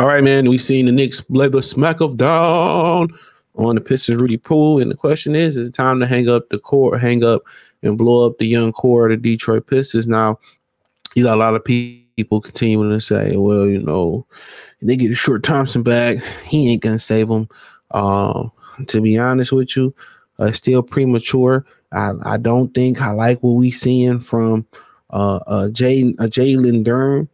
All right, man. We've seen the Knicks lay the smack of down on the Pistons Rudy Poole. And the question is, is it time to hang up the core, hang up and blow up the young core of the Detroit Pistons? Now, you got a lot of people continuing to say, well, you know, they get Ausar Thompson back. He ain't gonna save them. Um, to be honest with you, uh, still premature. I, I don't think I like what we seeing from uh, uh Jay uh, Jalen Duren.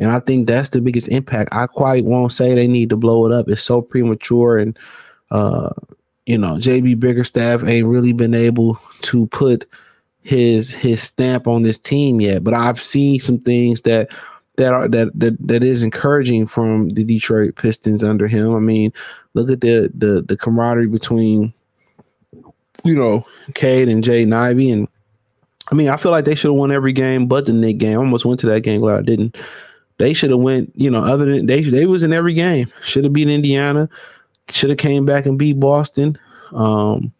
And I think that's the biggest impact. I quite won't say they need to blow it up. It's so premature, and uh, you know, JB Bickerstaff ain't really been able to put his his stamp on this team yet. But I've seen some things that that are that that that is encouraging from the Detroit Pistons under him. I mean, look at the the the camaraderie between you know Cade and Jaden Ivey, and I mean, I feel like they should have won every game but the Nick game. I almost went to that game, glad I didn't. They should have went, you know, other than they they was in every game. Should have beat Indiana. Should have came back and beat Boston. Um,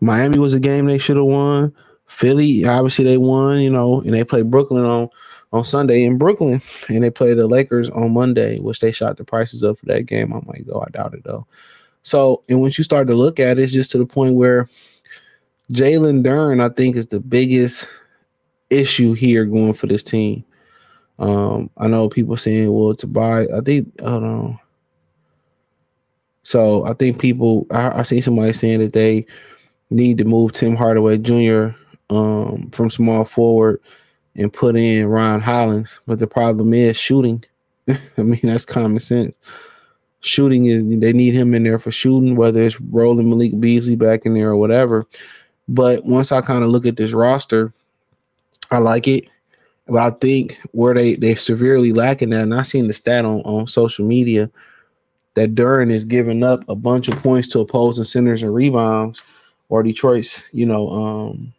Miami was a game they should have won. Philly, obviously they won, you know, and they played Brooklyn on on Sunday in Brooklyn, and they played the Lakers on Monday, which they shot the prices up for that game. I'm like, oh, I doubt it though. So, and once you start to look at it, it's just to the point where Jalen Duren, I think, is the biggest issue here going for this team. Um, I know people saying, well, to buy, I think, hold on. So I think people, I, I see somebody saying that they need to move Tim Hardaway Jr. Um, from small forward and put in Ron Holland. But the problem is shooting. I mean, that's common sense. Shooting is they need him in there for shooting, whether it's rolling Malik Beasley back in there or whatever. But once I kind of look at this roster, I like it. But I think where they they severely lacking that, and I seen the stat on, on social media that Duren is giving up a bunch of points to opposing centers and rebounds, or Detroit's, you know, um,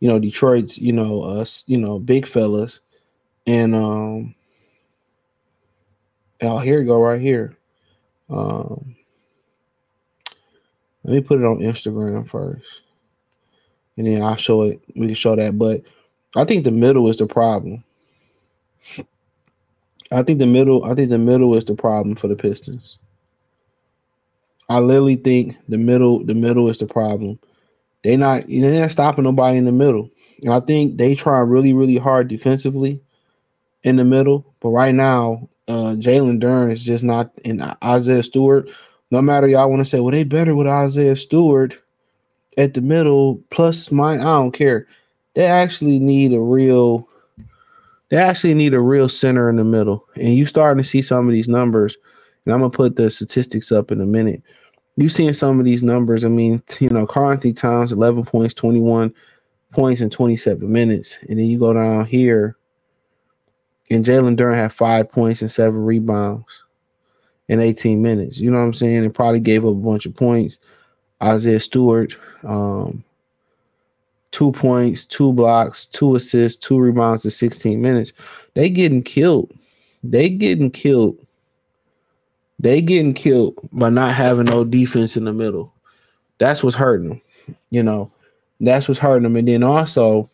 you know, Detroit's, you know, us, you know, big fellas. And um oh here you go right here. Um let me put it on Instagram first. And then I'll show it. We can show that. But I think the middle is the problem. I think the middle, I think the middle is the problem for the Pistons. I literally think the middle, the middle is the problem. They not they're not stopping nobody in the middle. And I think they try really, really hard defensively in the middle. But right now, uh Jalen Duren is just not in Isaiah Stewart. No matter y'all want to say, well, they better with Isaiah Stewart at the middle, plus-minus. I don't care. They actually need a real they actually need a real center in the middle. And you starting to see some of these numbers. And I'm gonna put the statistics up in a minute you seeing some of these numbers. I mean, you know, Karl-Anthony Towns, 11 points, 21 points in 27 minutes. And then you go down here, and Jalen Duren had five points and seven rebounds in 18 minutes. You know what I'm saying? And probably gave up a bunch of points. Isaiah Stewart, um, two points, two blocks, two assists, two rebounds in 16 minutes. They getting killed. They getting killed they getting killed by not having no defense in the middle. That's what's hurting them. You know, that's what's hurting them. And then also,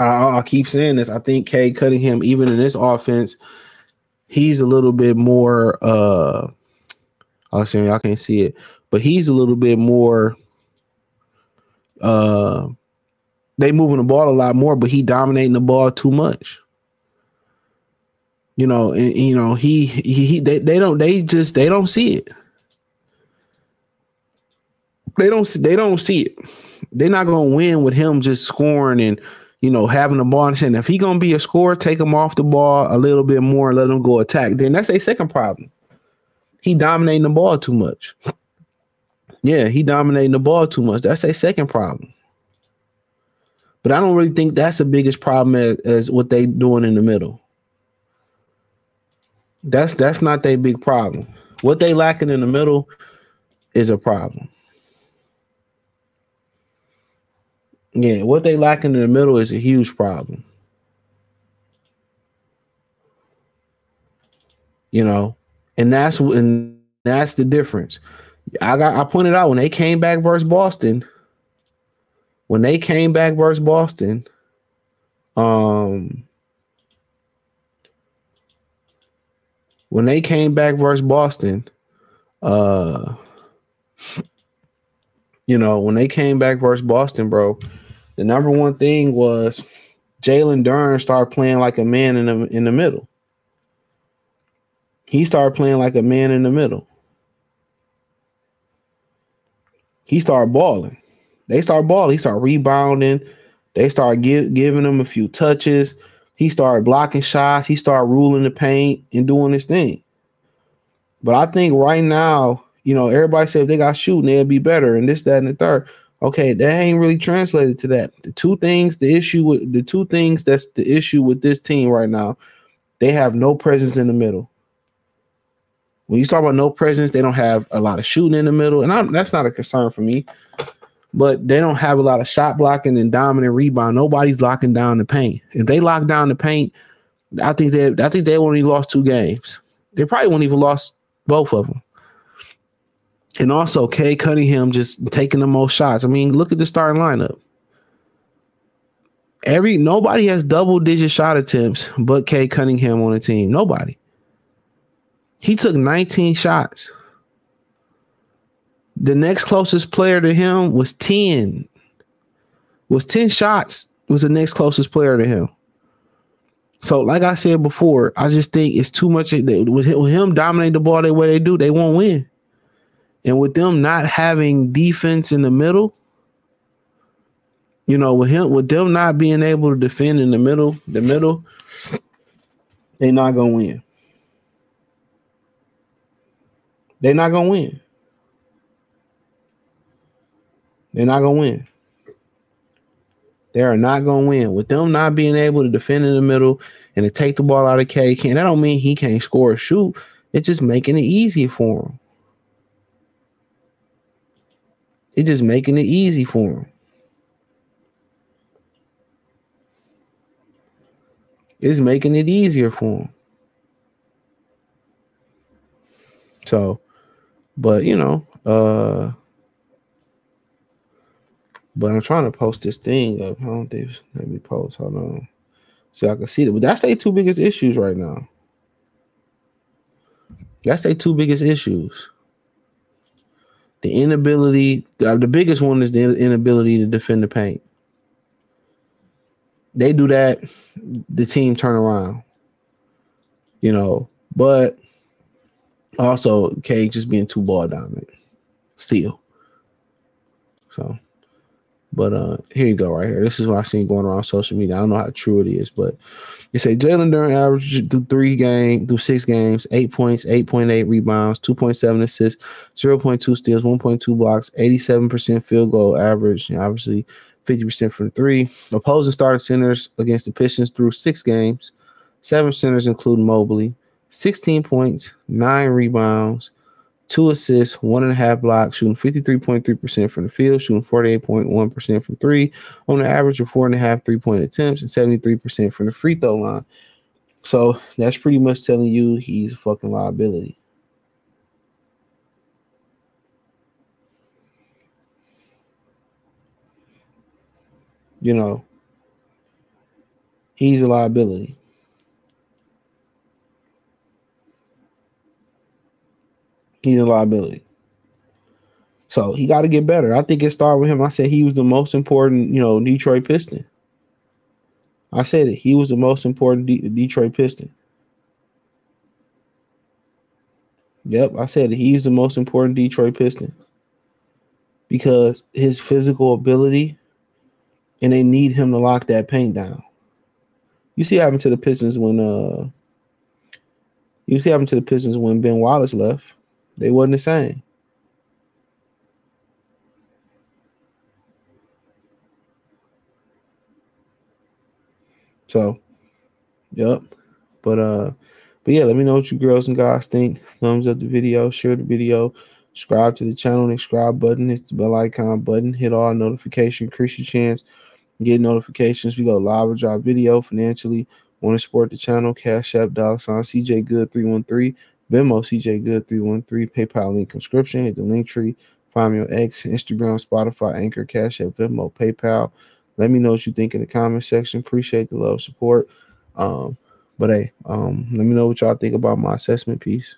I, I keep saying this. I think Cade Cunningham, even in this offense, he's a little bit more. uh I'll say y'all can't see it, but he's a little bit more. Uh, they moving the ball a lot more, but he dominating the ball too much. You know, and, you know he, he he they, they don't they just they don't see it. They don't they don't see it. They're not gonna win with him just scoring and you know having the ball and saying if he gonna be a scorer, take him off the ball a little bit more and let him go attack. Then that's a second problem. He dominating the ball too much. Yeah, he dominating the ball too much. That's a second problem. But I don't really think that's the biggest problem as, as what they doing in the middle. That's that's not their big problem. What they lacking in the middle is a problem. Yeah, what they lacking in the middle is a huge problem. You know, and that's and that's the difference. I got I pointed out when they came back versus Boston. When they came back versus Boston, um, when they came back versus Boston, uh, you know, when they came back versus Boston, bro, the number one thing was Jalen Duren started playing like a man in the in the middle. He started playing like a man in the middle. He started balling. They start balling. He start rebounding. They start give, giving him a few touches. He started blocking shots. He started ruling the paint and doing his thing. But I think right now, you know, everybody said if they got shooting, they'd be better, and this, that, and the third. Okay, that ain't really translated to that. The two things, the issue with the two things that's the issue with this team right now, they have no presence in the middle. When you talk about no presence, they don't have a lot of shooting in the middle, and I'm, that's not a concern for me. But they don't have a lot of shot blocking and dominant rebound. Nobody's locking down the paint. If they lock down the paint, I think they I think they only lost two games. They probably won't even lost both of them. And also, Cade Cunningham just taking the most shots. I mean, look at the starting lineup. Every nobody has double digit shot attempts but Cade Cunningham on the team. Nobody. He took 19 shots. The next closest player to him was 10. Was 10 shots was the next closest player to him. So, like I said before, I just think it's too much. With him dominating the ball the way they do, they won't win. And with them not having defense in the middle, you know, with him, with them not being able to defend in the middle, the middle, they're not gonna win. They're not gonna win. They're not gonna win. They are not gonna win with them not being able to defend in the middle and to take the ball out of K. Can that don't mean he can't score or shoot? It's just making it easy for him. It's just making it easy for him. It's making it easier for him. So, but you know, uh but I'm trying to post this thing up. I don't think let me post. Hold on. So I can see that. But that's their two biggest issues right now. That's their two biggest issues the inability, the, the biggest one is the inability to defend the paint. They do that, the team turn around. You know, but also Cade just being too ball dominant still. So but uh, here you go, right here. This is what I've seen going around social media. I don't know how true it is, but they say Jalen Duren averaged through three games, through six games, eight points, 8.8 rebounds, 2.7 assists, 0.2 steals, 1.2 blocks, 87% field goal average, obviously 50% from three. Opposing starting centers against the Pistons through six games, seven centers, including Mobley, 16 points, nine rebounds, two assists, one and a half blocks, shooting 53.3% from the field, shooting 48.1% from three, on an average of four and a half three point attempts, and 73% from the free throw line. So that's pretty much telling you he's a fucking liability. You know, he's a liability. He's a liability. So he got to get better. I think it started with him. I said he was the most important, you know, Detroit Piston. I said it. He was the most important D- Detroit Piston. Yep, I said it. He's the most important Detroit Piston because his physical ability, and they need him to lock that paint down. You see what happened to the Pistons when uh, you see what happened to the Pistons when Ben Wallace left. They wasn't the same. So, yep. But uh, but yeah, let me know what you girls and guys think. Thumbs up the video, share the video, subscribe to the channel, and subscribe button, hit the bell icon button, hit all notification, increase your chance, get notifications. We go live or drop video financially. Want to support the channel? Cash App, dollar sign CJ Good 313. Venmo, CJ Good 313, PayPal link subscription. Hit the Linktree. Find me on X, Instagram, Spotify, Anchor, Cash App, Venmo, PayPal. Let me know what you think in the comment section. Appreciate the love, support. Um, But hey, um, let me know what y'all think about my assessment piece.